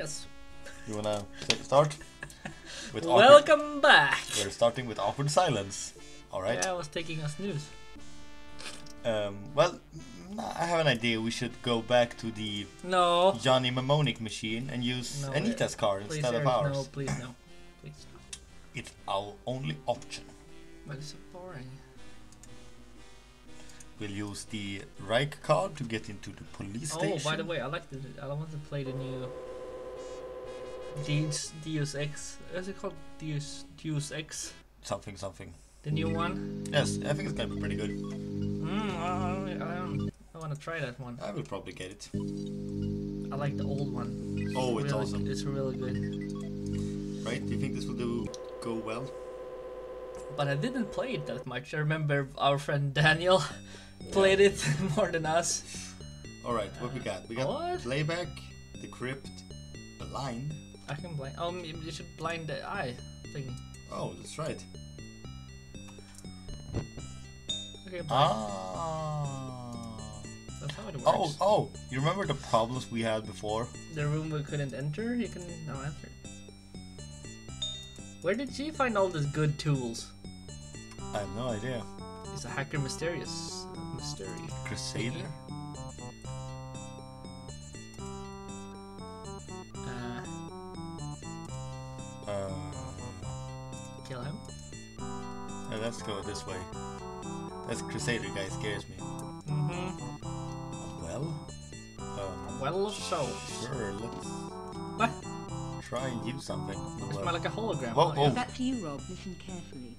Yes. You wanna start? With awkward- Welcome back. We're starting with awkward silence. All right. Yeah, I was taking a snooze. Um, well, I have an idea. We should go back to the No. Johnny Mnemonic machine and use No, Anita's card Please, instead of Eric, ours. no, please no. Please no. It's our only option. But it's so boring. We'll use the Reich card to get into the police Oh, station. Oh, by the way, I like the. I want to play the new. Deus, Deus Ex. What's it called? Deus Deus Ex. Something, something. The new one. Yes, I think it's gonna be pretty good. Mm, I, I, I, I want to try that one. I will probably get it. I like the old one. Oh, it's really, awesome. It's really good. Right? Do you think this will do go well? But I didn't play it that much. I remember our friend Daniel played it more than us. All right, what we got? We got What? playback, decrypt, blind. I can blind. Oh, you should blind the eye thing. Oh, that's right. Okay, blind. Ah. That's how it works. Oh, oh! You remember the problems we had before? The room we couldn't enter, you can now enter. Where did she find all these good tools? I have no idea. Is a hacker mysterious? Mystery. Crusader? This way. That Crusader guy scares me. Mm-hmm. Well, um, Well, so. sure, let's What? try and use something. It's more like a hologram. Whoa, oh, whoa. yeah. That's you, Rob. Listen carefully.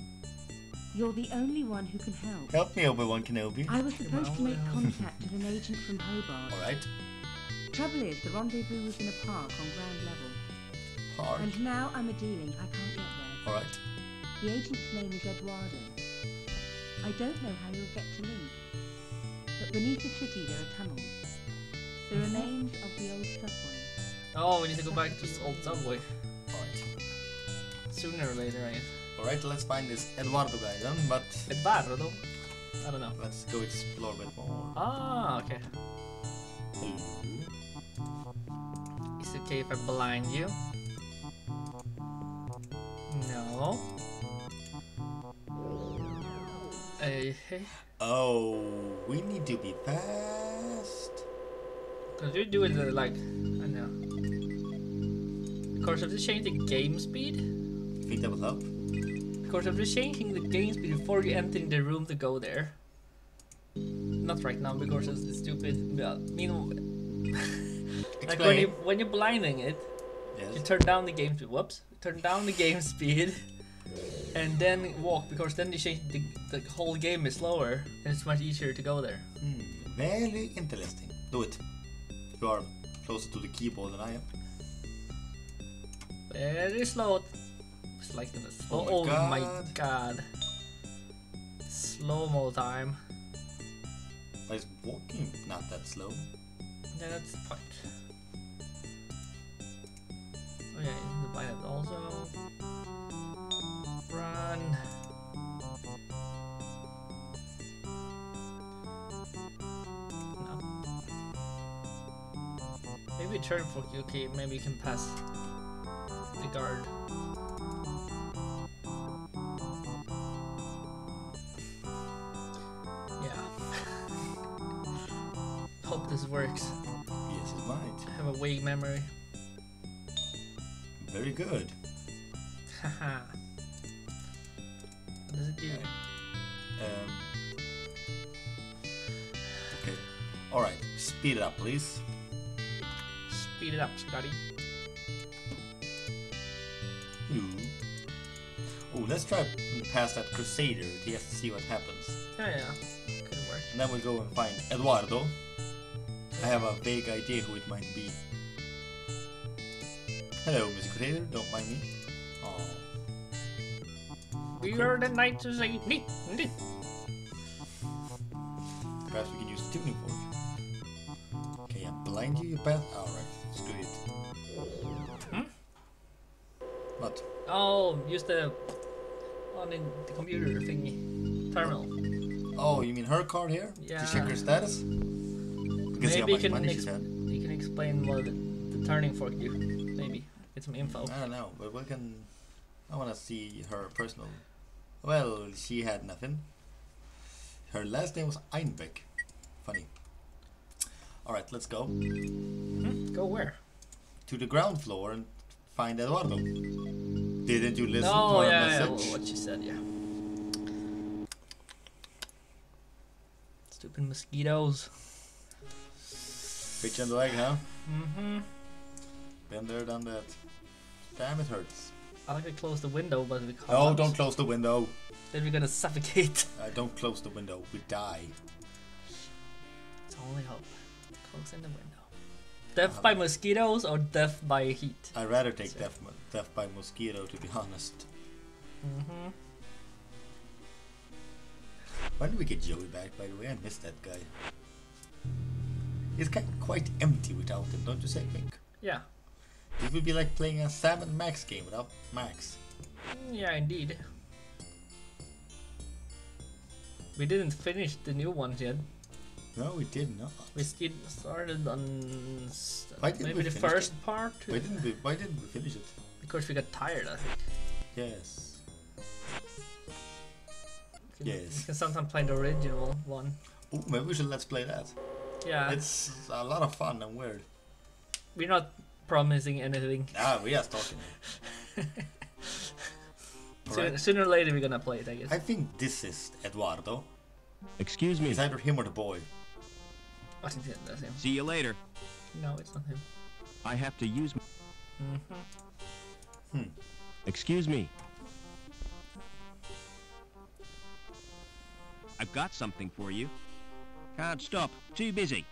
You're the only one who can help. Help me, Obi-Wan Kenobi. I was supposed to make contact with an agent from Hobart. Alright, Trouble is, the rendezvous was in a park on ground level. park. And now I'm a dealing. I can't get there. Alright. The agent's name is Eduardo. I don't know how you'll get to me, But beneath the city there are tunnels. The remains of the old subway. Oh, we need to go back to this old subway. Alright. Sooner or later, I guess. Alright, let's find this Eduardo guy then, but Eduardo? I don't know. let's go explore a bit more. Ah, okay. Is it okay if I blind you? No. Hey. Oh, we need to be fast. Cause you're doing the like, I know. Of course, if you change the game speed, You think that will help? of course, if you're changing the game speed before you enter the room to go there. Not right now because it's, stupid. But meanwhile, like when you when you're blinding it, you turn down the game speed. Whoops, turn down the game speed, and then walk because then you change the the whole game is slower and it's much easier to go there. Hmm, very interesting. Do it. You are closer to the keyboard than I am. Very slow. It's like in the slow. Oh Oh my my God. god. Slow mo time. But it's walking not that slow. Yeah, that's the point. Oh yeah, the violet also. Run. No. Maybe turn for okay, maybe you can pass the guard. Yeah. Hope this works. Yes, it might. I have a vague memory. Very good. Haha. What does it do? Um, okay. Alright, speed it up, please. Speed it up, Scotty. Ooh. Oh, let's try pass that Crusader just to see what happens. Yeah, yeah. Could work. And then we'll go and find Eduardo. I have a vague idea who it might be. Hello, Mr. Crusader, don't mind me. We are the knights of. Nick. perhaps we can use the tuning fork. Okay, I blind you, you pass. Alright, screw it. Hmm? What? Oh, use the on in the computer thingy terminal. Oh, you mean her card here? Yeah. To check her status? We can see how Maybe you can money ex- she's had. you can explain what the, the turning fork do. Maybe. Get some info. I don't know, but we can. I want to see her personal. Well, she had nothing. Her last name was Einbeck. Funny. Alright, let's go Hmm? Go where? to the ground floor and find Eduardo. Didn't you listen to oh our yeah, yeah, what she said, yeah. Stupid mosquitoes. Bitch the leg, huh? Mm-hmm. Been there, done that. Damn, it hurts. I like to close the window, but we can't. No, don't close the window. Then we're gonna suffocate. Uh, don't close the window. We die. It's only hope. Closing the window. Death by mosquitoes or death by heat? I'd rather take So- death, death by mosquito, to be honest. Mm-hmm. When did we get Joey back, by the way? I miss that guy. It's kind quite empty without him, don't you say, Pink? Yeah. It would be like playing a Sam and Max game without Max. Mm, Yeah, indeed. We didn't finish the new ones yet. No, we did not. We started on Why didn't maybe we the first part Why didn't we? Why didn't we finish it? because we got tired. I think. Yes. We can, Yes. We can sometimes play the original one. Ooh, maybe we should let's play that. Yeah. It's a lot of fun and weird. We're not promising anything. Ah, we are talking. Sooner, Alright. sooner or later we're gonna play it, I guess. I think this is Eduardo. Excuse me. It's either him or the boy. I think that- that's him. See you later. No, it's not him. I have to use. m- Mm-hmm. Hmm. Excuse me. I've got something for you. Can't stop. Too busy.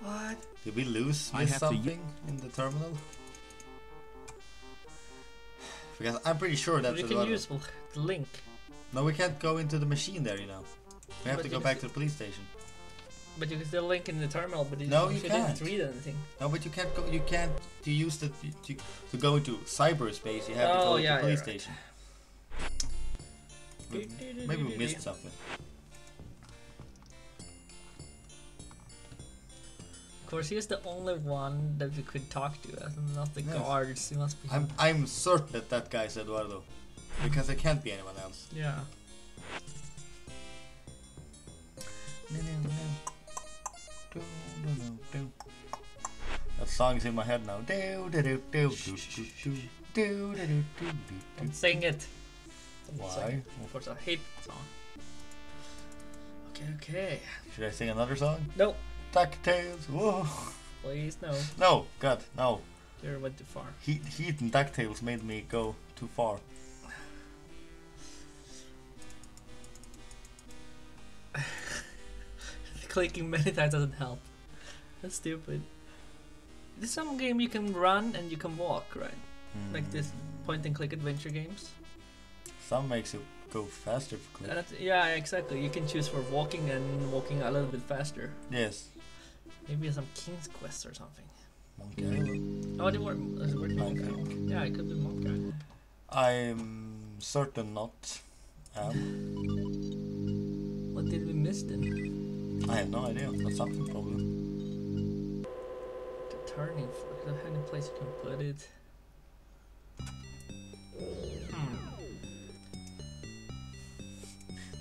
What? Did we lose I miss have to something in the terminal? Because I'm pretty sure that's you can use l- the link. No, we can't go into the machine there, you know. We have But to go back to the police station. But you can still link in the terminal, but it, No, you didn't can't. read anything. No, but you can't go. You can't. To use the to, to go into cyberspace, you have to Oh, go yeah, to the police right. station. Maybe we missed something. course, he is the only one that we could talk to, not the yes. guards. He must be. I'm. I'm certain that guy's Eduardo, because it can't be anyone else. Yeah. That song's in my head now. Don't sing it. Don't Why? It. Of course, I hate the song. Okay, okay. Should I sing another song? Nope. DuckTales. Whoa. please no. No, God, no. You went too far. Heat, Heat and DuckTales made me go too far. Clicking many times doesn't help. That's stupid. There's some game you can run and you can walk, right? Like hmm. this point and click adventure games. Some makes you go faster. Yeah, exactly. You can choose for walking and walking a little bit faster. Yes. Maybe some King's Quest or something. Monkey Island. Oh, they were. Is it working? I think. Yeah, it could be Monkey Island. I'm certain not. Um, What did we miss then? I have no idea. That's something probably. The turning fork. Do I have any place you can put it? Hmm.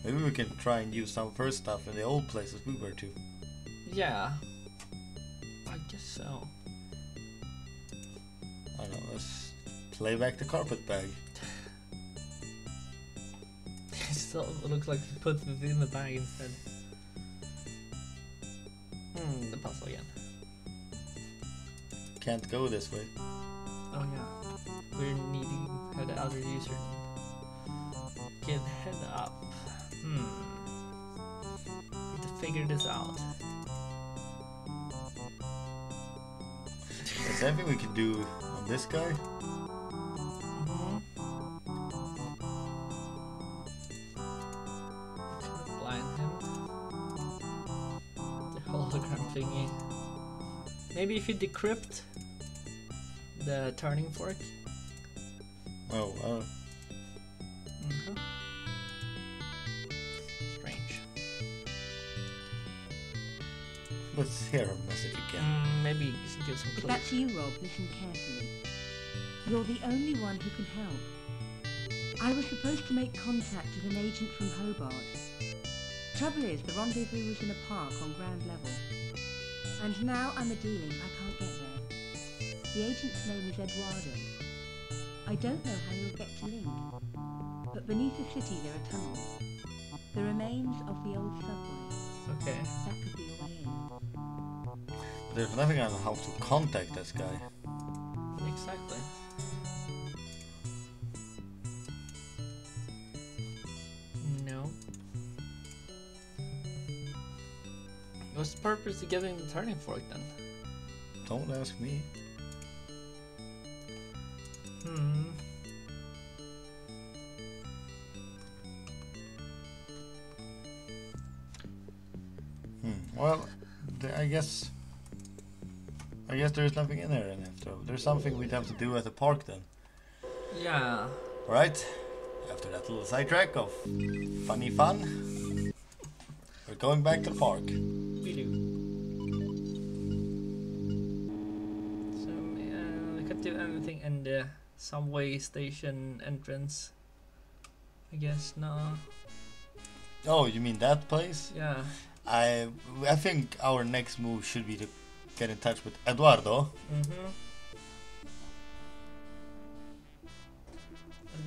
Maybe we can try and use some first stuff in the old places we were to. Yeah. I guess so. I don't know. Let's play back the carpet bag. It still looks like you put it in the bag instead. Hmm, the puzzle again. Can't go this way. Oh yeah. We're needing the other user. Get head up. Hmm. Need to figure this out. Is there anything we can do on this guy? Blind him. The hologram thingy. Maybe if you decrypt the turning fork. Oh, uh, let's hear her message again. Mm, maybe you should give some If clues. that's you, Rob, listen carefully. You're the only one who can help. I was supposed to make contact with an agent from Hobart. Trouble is, the rendezvous was in a park on ground level. And now I'm a dealing, I can't get there. The agent's name is Eduardo. I don't know how you'll get to Link. But beneath the city there are tunnels. The remains of the old subway. Okay. In. There's nothing on how to contact this guy. Exactly. No. What's the purpose of getting the turning fork then? Don't ask me. Hmm. Hmm. Well, I guess. I guess there's nothing in there, and after there's something we'd have to do at the park then. Yeah. Right? After that little sidetrack of funny fun, we're going back to the park. We do. So yeah, I could do anything in the subway station entrance. I guess no. Oh, you mean that place? Yeah. I I think our next move should be to get in touch with Eduardo. Mm-hmm.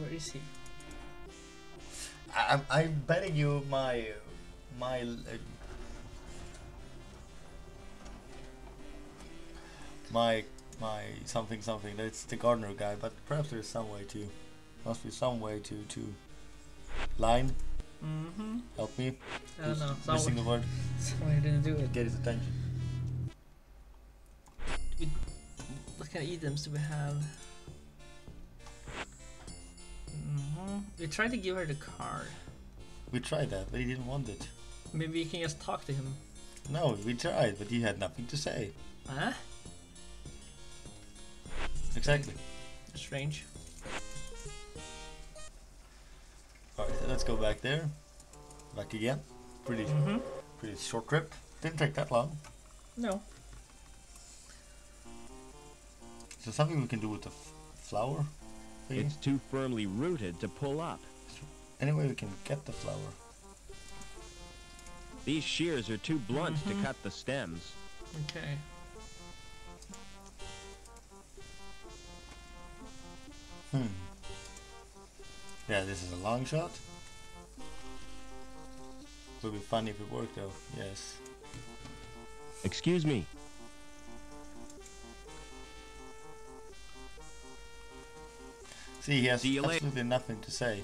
Where is he? I, I'm, I'm betting you my my uh, my my something something. That's the gardener guy, but perhaps there's some way to must be some way to to line Mm-hmm. help me. I don't know. Missing the word. someone didn't do it. Get his attention. What kind of items do we have? Mm-hmm. We tried to give her the card. We tried that, but he didn't want it. Maybe you can just talk to him. No, we tried, but he had nothing to say. Huh? Exactly. Strange. Alright, let's go back there. Back again. Pretty Mm-hmm. pretty short trip. Didn't take that long. No. Is there something we can do with the f- flower? Thing? It's too firmly rooted to pull up. Any way we can get the flower? These shears are too blunt Mhm. to cut the stems. Okay. Hmm. Yeah, this is a long shot. Would be funny if it worked though. Yes. Excuse me. See, he has See absolutely nothing to say.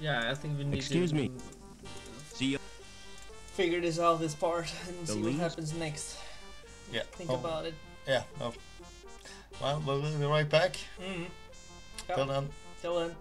Yeah, I think we need to Excuse to me. See you. figure this out, this part, and The see what happens next. Yeah. Think oh, about it. Yeah. No. Well, we'll be right back. Mm-hmm. Till then. Till then.